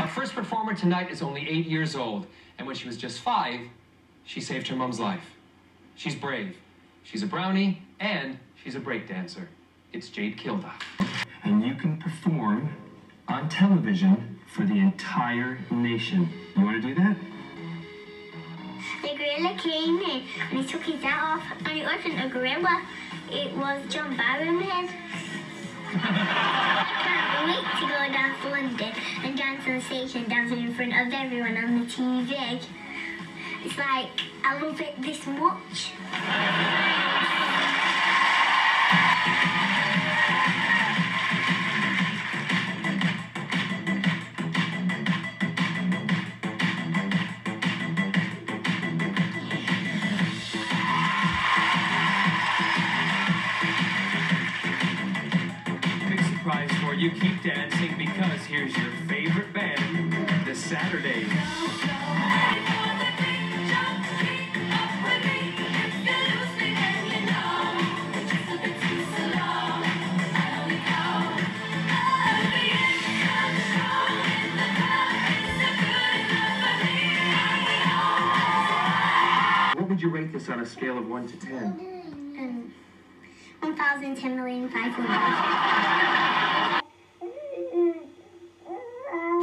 Our first performer tonight is only eight years old, and when she was just five, she saved her mom's life. She's brave, she's a brownie, and she's a breakdancer. It's Jade Kilduff. And you can perform on television for the entire nation. You want to do that? Gorilla came in and he took his hat off, and it wasn't a gorilla, it was John Barrowman. I can't wait to go down to London and dance on the stage and dancing in front of everyone on the TV. It's like, I love it this much. Big surprise for you. Keep dancing because here's your favorite band, the Saturdays. What would you rate this on a scale of 1 to 10? Um, 1,010 million five hundred.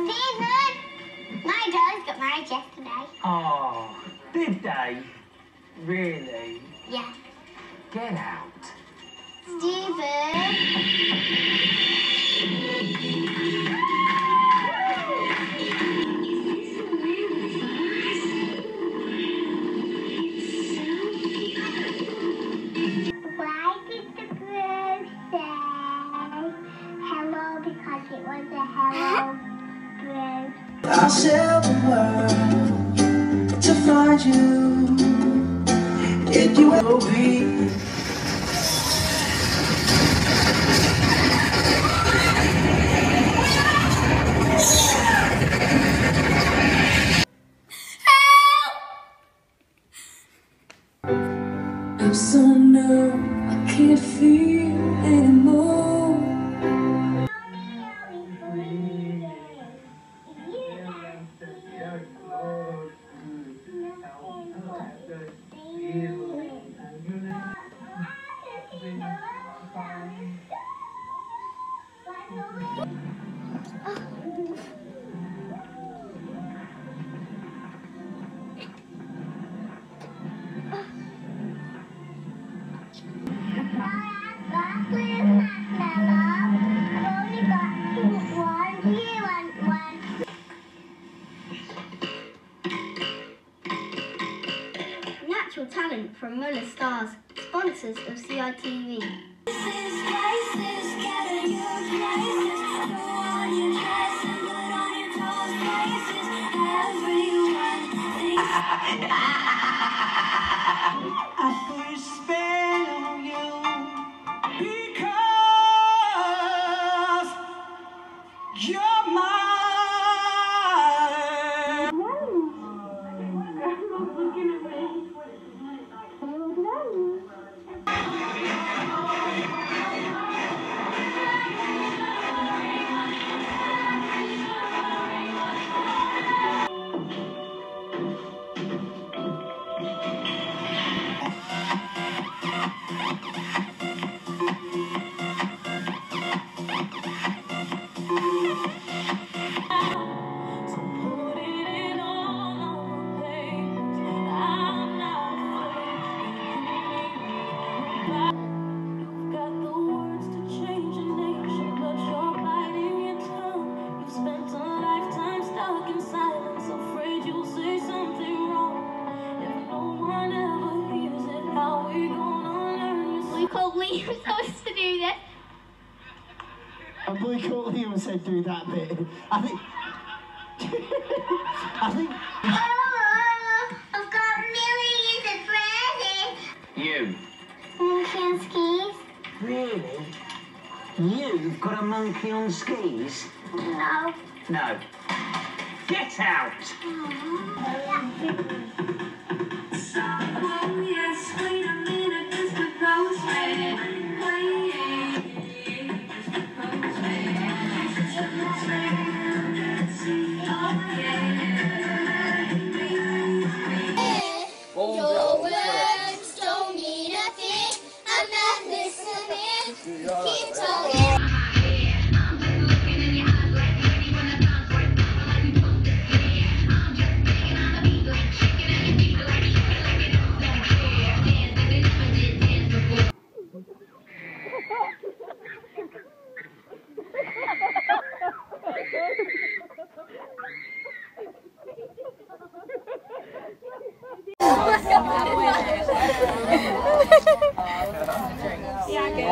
Stephen! My got married yesterday. Oh, did they? Really? Yeah. Get out. Stephen! The world to find you. If you will be. I'm so numb, I can't feel Natural from Muller Stars, sponsors of CITV. I We called Liam supposed to do this. A boy called Liam said do that bit. I think. I think. Oh, I've got millions of presents. You. Monkey and skis. Really? You've got a monkey on skis? No. No. Get out! Oh, yes,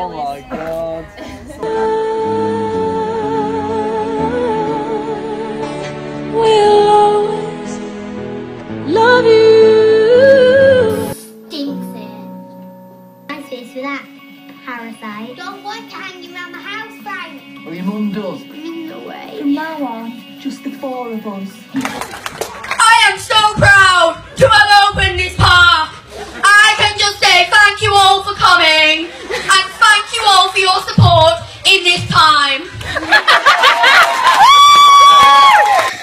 Oh will always love you. Stinks it. Nice face with that parasite. Don't want to hang around the house, Frank. Well, your mum does. I'm in the way. From now on, just the four of us. I am so proud to have opened this park. I can just say thank you all for coming and thank you all for your support in this time.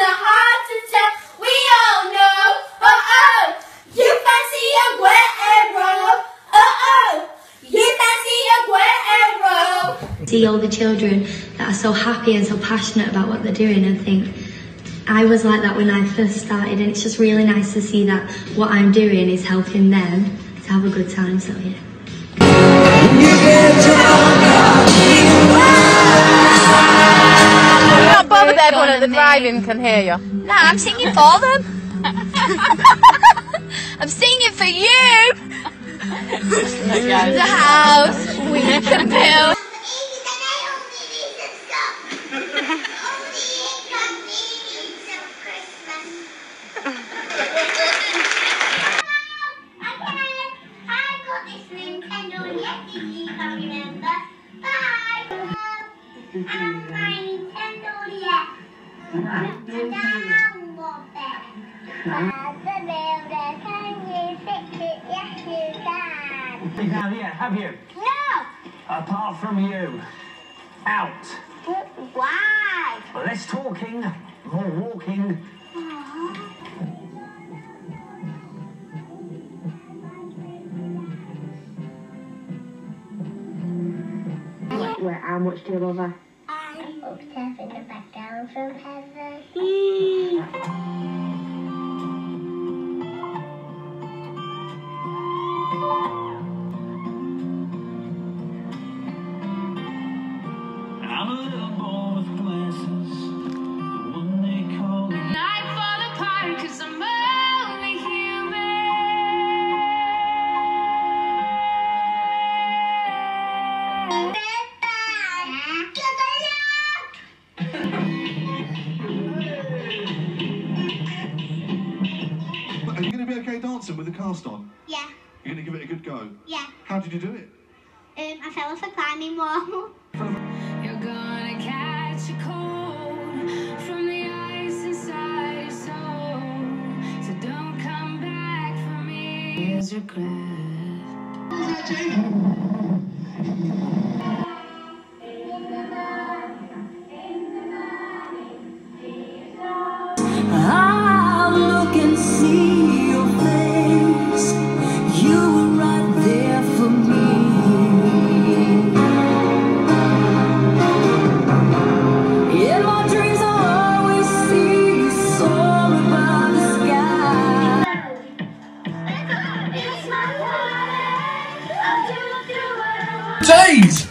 Match, it's not hard to tell. We all know. Oh oh, you fancy a guerrero. Oh oh, you fancy a guerrero. see all the children that are so happy and so passionate about what they're doing and think I was like that when I first started and it's just really nice to see that what I'm doing is helping them to have a good time so yeah Not bothered that everyone at the drive-in can hear you. No, I'm singing for them. I'm singing for you. the house we can build. Father Builder, can you fix it? Yes, you can. Have you? Have you? No! Apart from you. Out. Why? Less talking, more walking. Wait, how much do you love her? I'm upstairs in the back down from heaven. I'm yeah. How did you do it? Um, I fell off a climbing wall. You're gonna catch a cold from the ice inside your soul. So don't come back for me. Here's regret. I'll look and see days.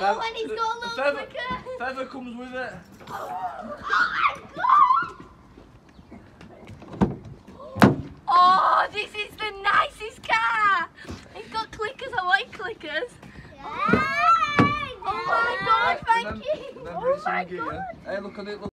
Oh, and it's got a little feather, clicker. feather comes with it. Oh my god! Oh, this is the nicest car. It's got clickers. I like clickers. Oh my god, thank you. Oh my god. Hey, look at it. Look.